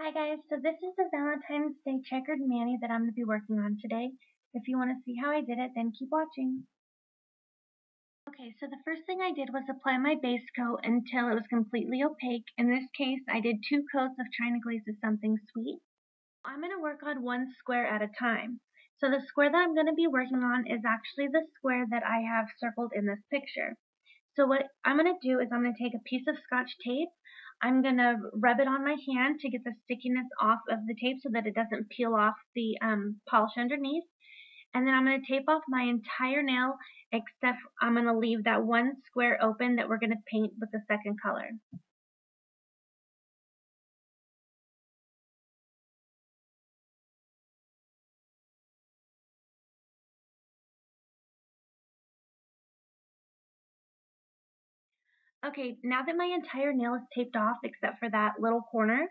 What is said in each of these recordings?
Hi guys, so this is the Valentine's Day checkered mani that I'm going to be working on today. If you want to see how I did it, then keep watching. Okay, so the first thing I did was apply my base coat until it was completely opaque. In this case, I did two coats of China Glaze with something sweet. I'm going to work on one square at a time. So the square that I'm going to be working on is actually the square that I have circled in this picture. So what I'm going to do is I'm going to take a piece of scotch tape I'm going to rub it on my hand to get the stickiness off of the tape so that it doesn't peel off the um, polish underneath. And then I'm going to tape off my entire nail except I'm going to leave that one square open that we're going to paint with the second color. Okay, now that my entire nail is taped off except for that little corner,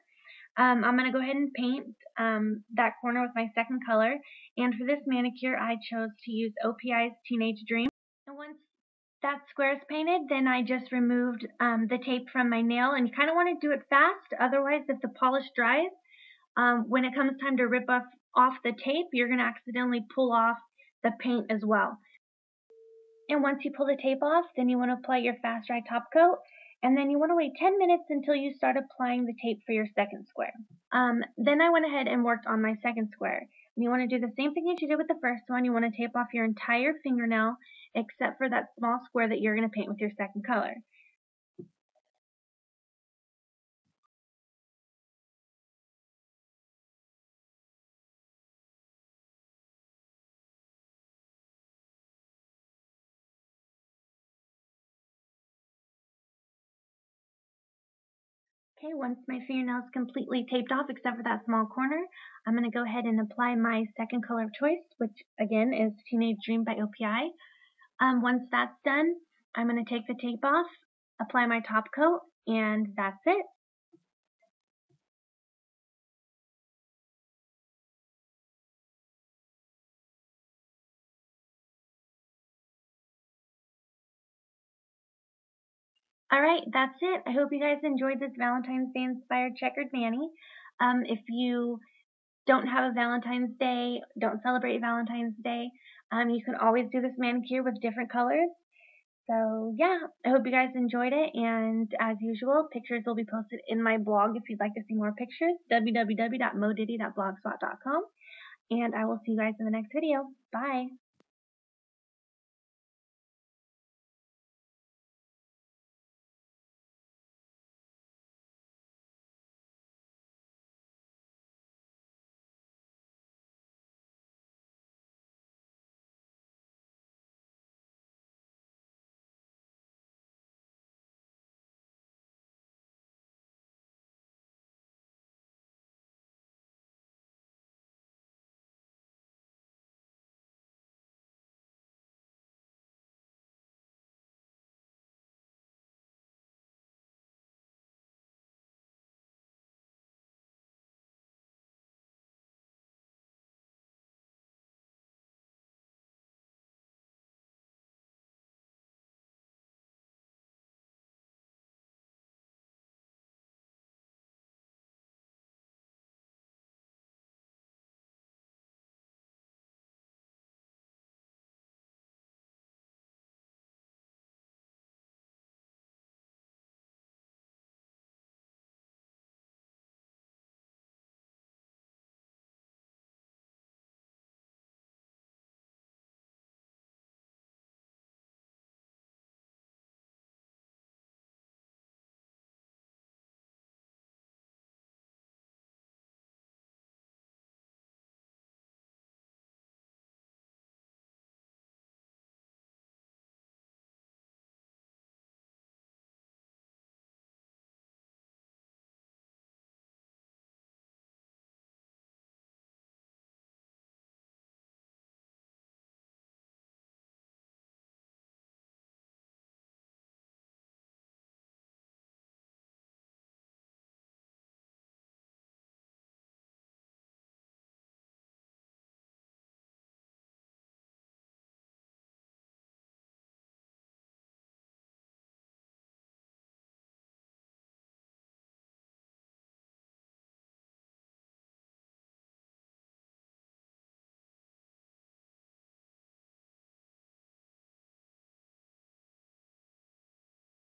um, I'm going to go ahead and paint um, that corner with my second color. And for this manicure, I chose to use OPI's Teenage Dream. And once that square is painted, then I just removed um, the tape from my nail. And you kind of want to do it fast, otherwise if the polish dries, um, when it comes time to rip off, off the tape, you're going to accidentally pull off the paint as well. And once you pull the tape off, then you want to apply your fast dry top coat. And then you want to wait 10 minutes until you start applying the tape for your second square. Um, then I went ahead and worked on my second square. And you want to do the same thing as you did with the first one. You want to tape off your entire fingernail except for that small square that you're going to paint with your second color. Okay, once my fingernail is completely taped off except for that small corner, I'm going to go ahead and apply my second color of choice, which again is Teenage Dream by OPI. Um, once that's done, I'm going to take the tape off, apply my top coat, and that's it. Alright, that's it. I hope you guys enjoyed this Valentine's Day inspired checkered mani. Um, if you don't have a Valentine's Day, don't celebrate Valentine's Day, um, you can always do this manicure with different colors. So yeah, I hope you guys enjoyed it. And as usual, pictures will be posted in my blog if you'd like to see more pictures, www.modiddie.blogspot.com. And I will see you guys in the next video. Bye.